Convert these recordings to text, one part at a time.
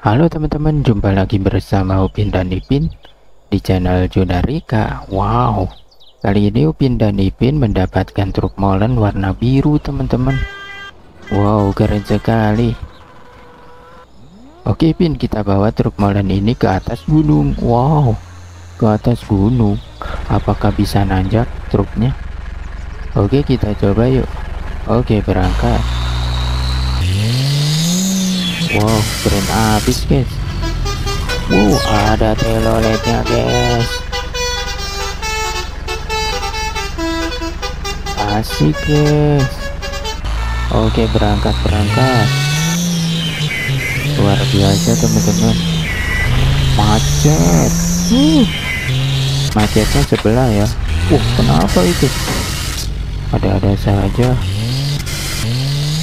Halo teman-teman, jumpa lagi bersama Upin dan Ipin di channel Junarika. Wow, kali ini Upin dan Ipin mendapatkan truk molen warna biru teman-teman. Wow, keren sekali. Oke Ipin, kita bawa truk molen ini ke atas gunung. Wow, ke atas gunung. Apakah bisa nanjak truknya? Oke, kita coba yuk. Oke, berangkat. Wow, keren abis guys. Wow, ada teloletnya guys. Asik guys. Oke, berangkat berangkat. Luar biasa teman-teman. Macet. Uh. Macetnya sebelah ya. Uh, kenapa itu? Ada-ada saja.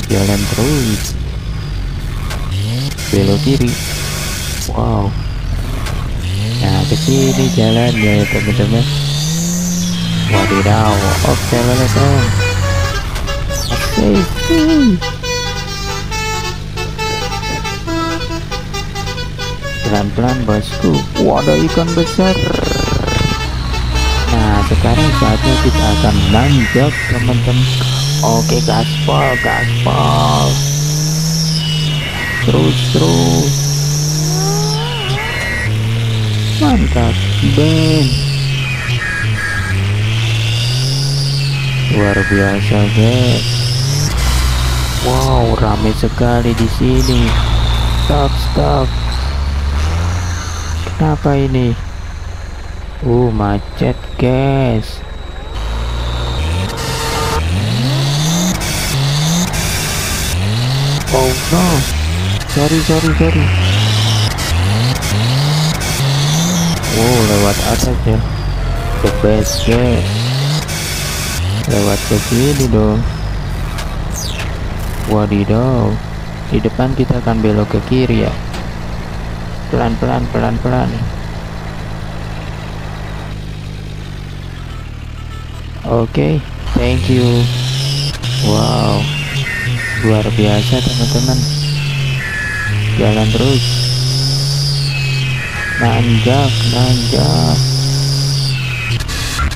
Jalan terus. Belok kiri. Wow. Nah ke sini jalannya ya teman-teman. Wadidaw. Oke teman-teman. Pelan-pelan bosku. Waduh ikan besar sekarang saatnya kita akan nanjak teman-teman. Oke gaspol gaspol terus terus. Mantap Ben luar biasa guys wow ramai sekali di sini. Stop stop. Kenapa ini uh macet guys. Oh no. Sorry sorry sorry. Oh lewat atas ya. The best guys. Lewat ke sini dong. Wadidaw. Di depan kita akan belok ke kiri ya. Pelan pelan pelan pelan oke okay, thank you. Wow luar biasa teman-teman. Jalan terus. Nanjak nanjak.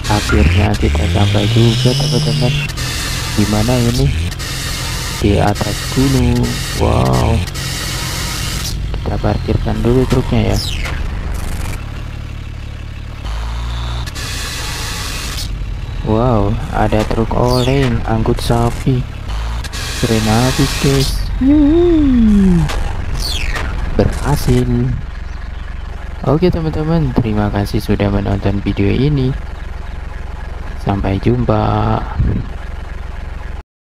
Akhirnya kita sampai juga teman-teman. Gimana ini? Di atas gunung. Wow. Kita parkirkan dulu truknya ya wow ada truk oleng angkut sapi. Keren habis guys. Berhasil. Oke teman-teman terima kasih sudah menonton video ini. Sampai jumpa